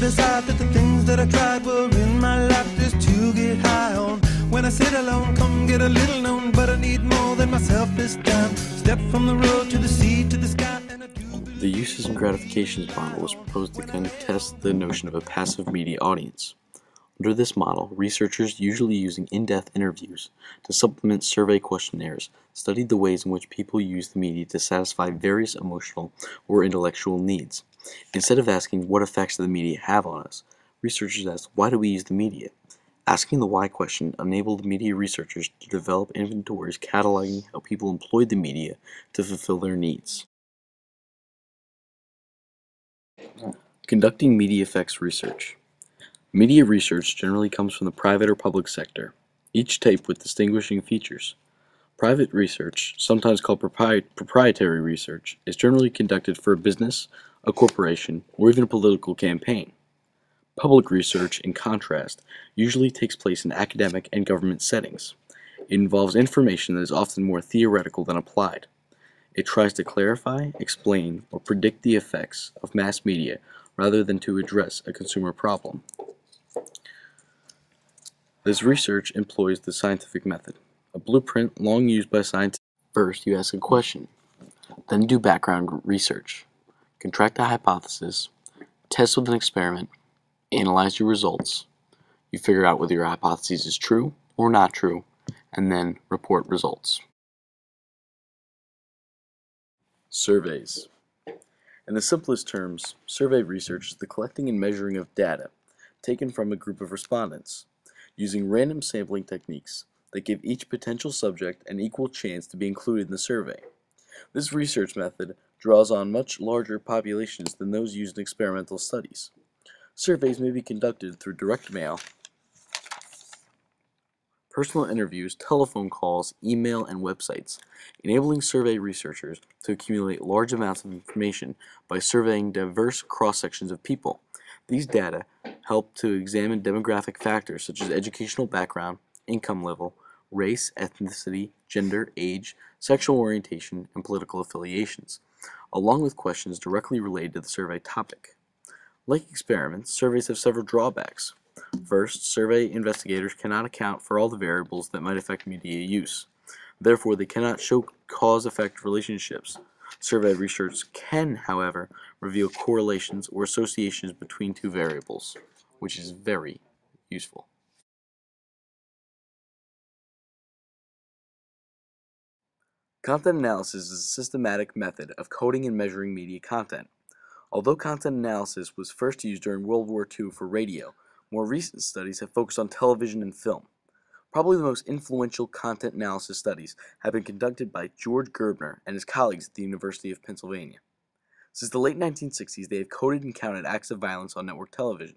decide that the things that I tried were in my life just to get high on. When I sit alone, come get a little known, but I need more than myself this time. Step from the road to the sea to the sky, The uses and gratifications model was proposed to contest the notion of a passive media audience. Under this model, researchers, usually using in depth interviews to supplement survey questionnaires, studied the ways in which people use the media to satisfy various emotional or intellectual needs. Instead of asking what effects the media have on us, researchers asked why do we use the media? Asking the why question enabled media researchers to develop inventories cataloging how people employed the media to fulfill their needs. Conducting media effects research. Media research generally comes from the private or public sector, each type with distinguishing features. Private research, sometimes called propri- proprietary research, is generally conducted for a business, a corporation, or even a political campaign. Public research, in contrast, usually takes place in academic and government settings. It involves information that is often more theoretical than applied. It tries to clarify, explain, or predict the effects of mass media rather than to address a consumer problem. This research employs the scientific method, a blueprint long used by scientists. First, you ask a question, then do background research, contract a hypothesis, test with an experiment, analyze your results. You figure out whether your hypothesis is true or not true, and then report results. Surveys. In the simplest terms, survey research is the collecting and measuring of data taken from a group of respondents, using random sampling techniques that give each potential subject an equal chance to be included in the survey. This research method draws on much larger populations than those used in experimental studies. Surveys may be conducted through direct mail, personal interviews, telephone calls, email, and websites, enabling survey researchers to accumulate large amounts of information by surveying diverse cross sections of people. These data help to examine demographic factors such as educational background, income level, race, ethnicity, gender, age, sexual orientation, and political affiliations, along with questions directly related to the survey topic. Like experiments, surveys have several drawbacks. First, survey investigators cannot account for all the variables that might affect media use. Therefore, they cannot show cause effect relationships. Survey research can, however, reveal correlations or associations between two variables, which is very useful. Content analysis is a systematic method of coding and measuring media content. Although content analysis was first used during World War II for radio, more recent studies have focused on television and film. Probably the most influential content analysis studies have been conducted by George Gerbner and his colleagues at the University of Pennsylvania. Since the late 1960s, they have coded and counted acts of violence on network television.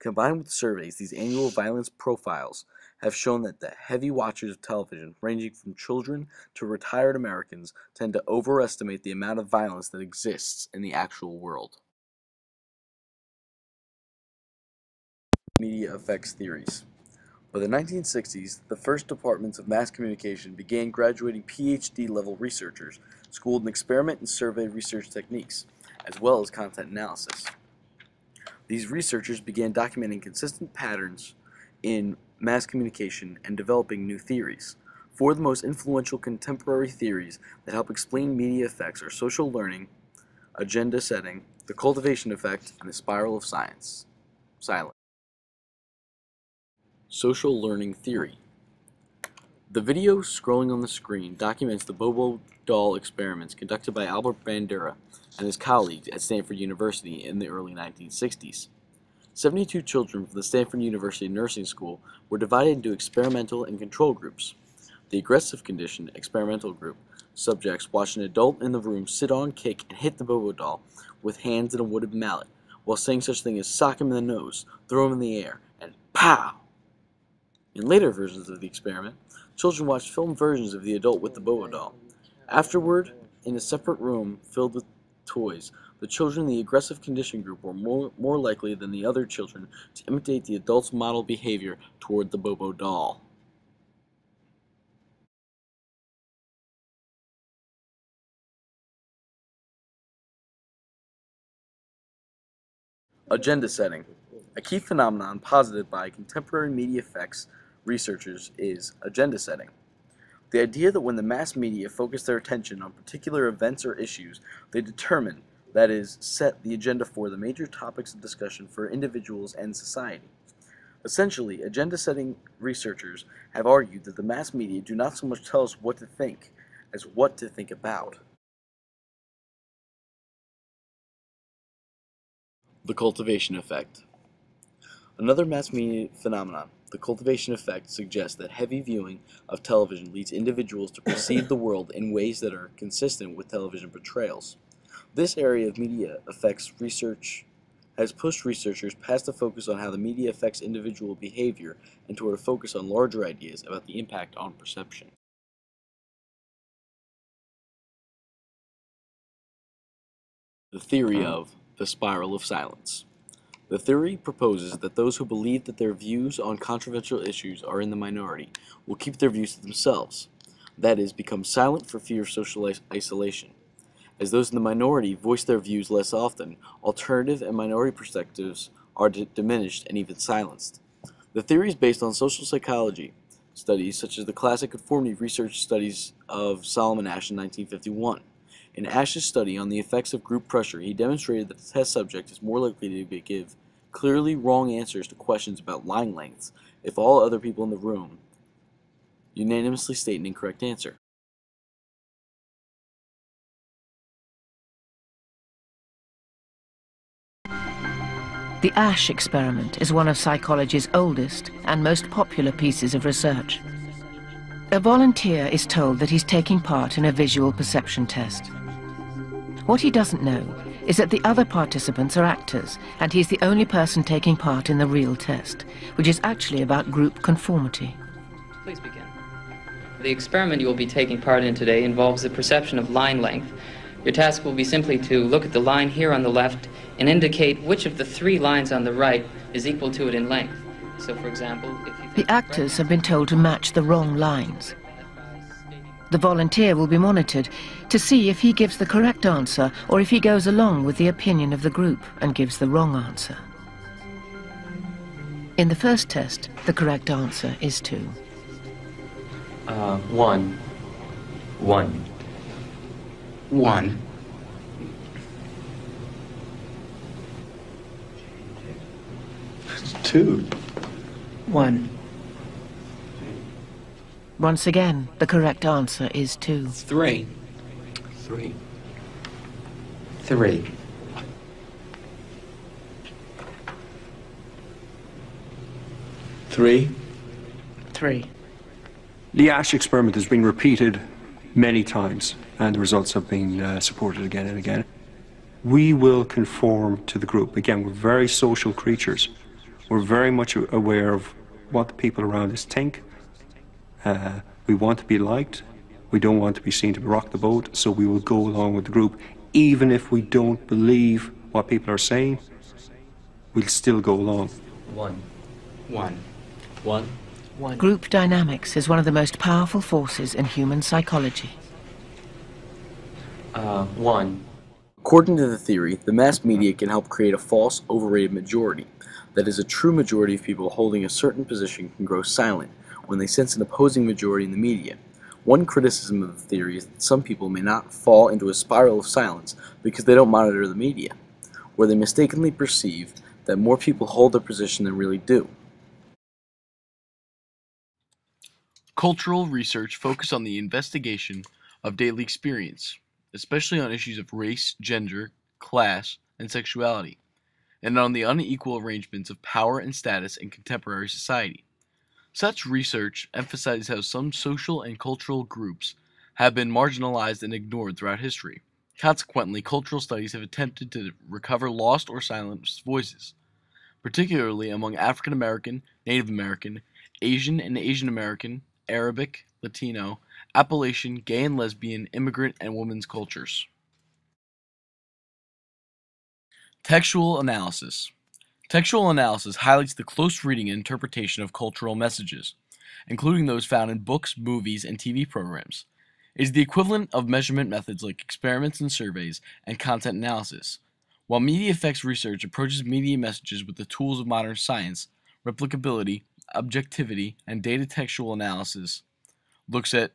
Combined with surveys, these annual violence profiles have shown that the heavy watchers of television, ranging from children to retired Americans, tend to overestimate the amount of violence that exists in the actual world. Media effects theories. By the 1960s, the first departments of mass communication began graduating PhD level researchers schooled in experiment and survey research techniques, as well as content analysis. These researchers began documenting consistent patterns in mass communication and developing new theories. Four of the most influential contemporary theories that help explain media effects are social learning, agenda setting, the cultivation effect, and the spiral of science. Silence. Social learning theory. The video scrolling on the screen documents the Bobo doll experiments conducted by Albert Bandura and his colleagues at Stanford University in the early 1960s. 72 children from the Stanford University Nursing School were divided into experimental and control groups. The aggressive condition experimental group subjects watched an adult in the room sit on, kick, and hit the Bobo doll with hands and a wooden mallet, while saying such things as sock him in the nose, throw him in the air, and pow! In later versions of the experiment, children watched film versions of the adult with the Bobo doll. Afterward, in a separate room filled with toys, the children in the aggressive condition group were more, more likely than the other children to imitate the adult's model behavior toward the Bobo doll. Agenda setting. A key phenomenon posited by contemporary media effects researchers is agenda setting. The idea that when the mass media focus their attention on particular events or issues, they determine, that is, set the agenda for the major topics of discussion for individuals and society. Essentially, agenda setting researchers have argued that the mass media do not so much tell us what to think as what to think about. The cultivation effect. Another mass media phenomenon, the cultivation effect, suggests that heavy viewing of television leads individuals to perceive the world in ways that are consistent with television portrayals. This area of media effects research has pushed researchers past the focus on how the media affects individual behavior and toward a focus on larger ideas about the impact on perception. The theory hmm. of the spiral of silence. The theory proposes that those who believe that their views on controversial issues are in the minority will keep their views to themselves, that is, become silent for fear of social isolation. As those in the minority voice their views less often, alternative and minority perspectives are diminished and even silenced. The theory is based on social psychology studies such as the classic conformity research studies of Solomon Asch in 1951. In Asch's study on the effects of group pressure, he demonstrated that the test subject is more likely to give clearly wrong answers to questions about line lengths if all other people in the room unanimously state an incorrect answer. The Asch experiment is one of psychology's oldest and most popular pieces of research. A volunteer is told that he's taking part in a visual perception test. What he doesn't know is that the other participants are actors, and he's the only person taking part in the real test, which is actually about group conformity. Please begin. The experiment you will be taking part in today involves the perception of line length. Your task will be simply to look at the line here on the left and indicate which of the three lines on the right is equal to it in length. So, for example, The actors have been told to match the wrong lines. The volunteer will be monitored to see if he gives the correct answer or if he goes along with the opinion of the group and gives the wrong answer. In the first test, the correct answer is 2. Uh, one. 1. 1. 1. Two. 1. Once again, the correct answer is 2. 3. 3. 3. Three. 3. The Asch experiment has been repeated many times, and the results have been uh, supported again and again. We will conform to the group. Again, we're very social creatures. We're very much aware of what the people around us think. Uh, we want to be liked. We don't want to be seen to rock the boat, so we will go along with the group. Even if we don't believe what people are saying, we'll still go along. 1. 1. 1. 1. Group dynamics is one of the most powerful forces in human psychology. Uh, 1. According to the theory, the mass media can help create a false, overrated majority. That is, a true majority of people holding a certain position can grow silent when they sense an opposing majority in the media. One criticism of the theory is that some people may not fall into a spiral of silence because they don't monitor the media, where they mistakenly perceive that more people hold their position than really do. Cultural research focuses on the investigation of daily experience, especially on issues of race, gender, class, and sexuality, and on the unequal arrangements of power and status in contemporary society. Such research emphasizes how some social and cultural groups have been marginalized and ignored throughout history. Consequently, cultural studies have attempted to recover lost or silenced voices, particularly among African American, Native American, Asian and Asian American, Arabic, Latino, Appalachian, gay and lesbian, immigrant, and women's cultures. Textual analysis. Textual analysis highlights the close reading and interpretation of cultural messages, including those found in books, movies, and TV programs. It is the equivalent of measurement methods like experiments and surveys and content analysis. While media effects research approaches media messages with the tools of modern science, replicability, objectivity, and data textual analysis looks at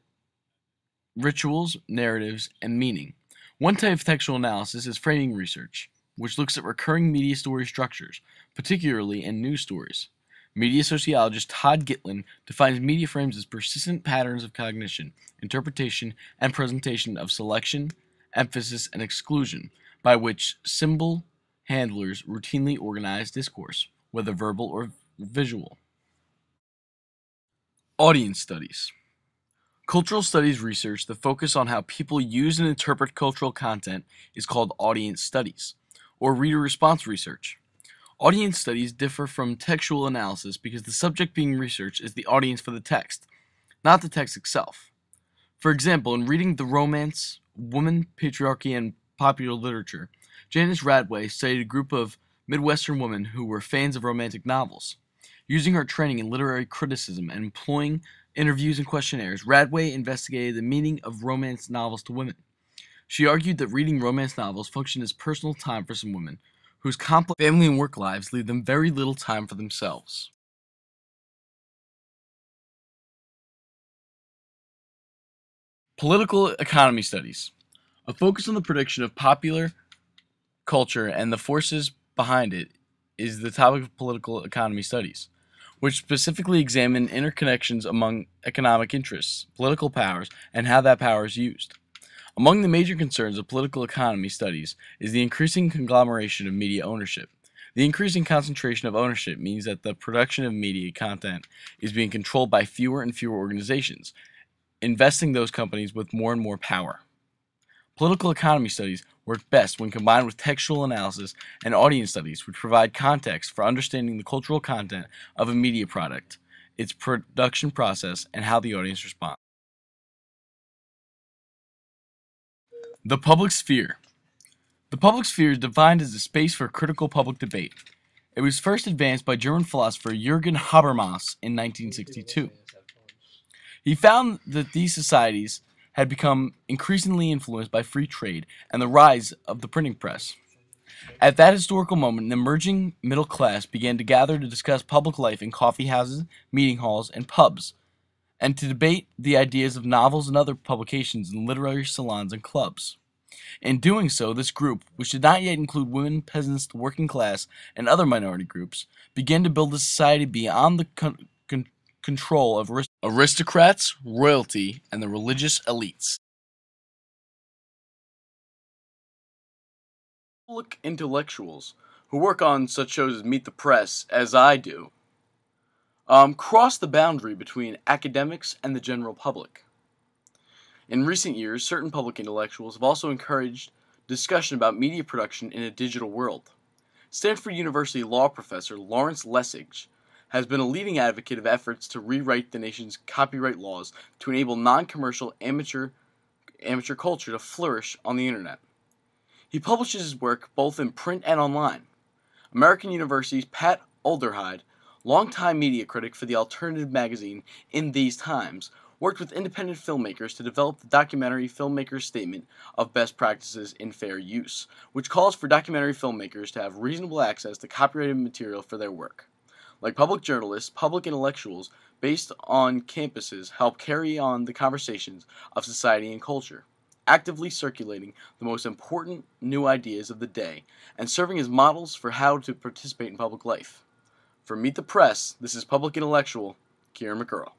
rituals, narratives, and meaning. One type of textual analysis is framing research, which looks at recurring media story structures, particularly in news stories. Media sociologist Todd Gitlin defines media frames as persistent patterns of cognition, interpretation, and presentation of selection, emphasis, and exclusion by which symbol handlers routinely organize discourse, whether verbal or visual. Audience studies. Cultural studies research that focus on how people use and interpret cultural content is called audience studies, or reader response research. Audience studies differ from textual analysis because the subject being researched is the audience for the text, not the text itself. For example, in reading The Romance, Woman, Patriarchy, and Popular Literature, Janice Radway studied a group of Midwestern women who were fans of romantic novels. Using her training in literary criticism and employing interviews and questionnaires, Radway investigated the meaning of romance novels to women. She argued that reading romance novels functioned as personal time for some women, whose complex family and work lives leave them very little time for themselves. Political economy studies. A focus on the prediction of popular culture and the forces behind it is the topic of political economy studies which specifically examine interconnections among economic interests, political powers, and how that power is used. Among the major concerns of political economy studies is the increasing conglomeration of media ownership. The increasing concentration of ownership means that the production of media content is being controlled by fewer and fewer organizations, investing those companies with more and more power. Political economy studies work best when combined with textual analysis and audience studies, which provide context for understanding the cultural content of a media product, its production process, and how the audience responds. The public sphere. The public sphere is defined as a space for critical public debate. It was first advanced by German philosopher Jürgen Habermas in 1962. He found that these societies had become increasingly influenced by free trade and the rise of the printing press. At that historical moment, an emerging middle class began to gather to discuss public life in coffee houses, meeting halls, and pubs, and to debate the ideas of novels and other publications in literary salons and clubs. In doing so, this group, which did not yet include women, peasants, the working class, and other minority groups, began to build a society beyond the control of aristocrats, royalty, and the religious elites. Public intellectuals who work on such shows as Meet the Press, as I do, um, cross the boundary between academics and the general public. In recent years, certain public intellectuals have also encouraged discussion about media production in a digital world. Stanford University law professor Lawrence Lessig has been a leading advocate of efforts to rewrite the nation's copyright laws to enable non-commercial amateur amateur culture to flourish on the internet. He publishes his work both in print and online. American University's Pat Aufderheide, longtime media critic for the alternative magazine In These Times, worked with independent filmmakers to develop the documentary Filmmakers Statement of Best Practices in Fair Use, which calls for documentary filmmakers to have reasonable access to copyrighted material for their work. Like public journalists, public intellectuals based on campuses help carry on the conversations of society and culture, actively circulating the most important new ideas of the day and serving as models for how to participate in public life. For Meet the Press, this is public intellectual Kieran McGirl.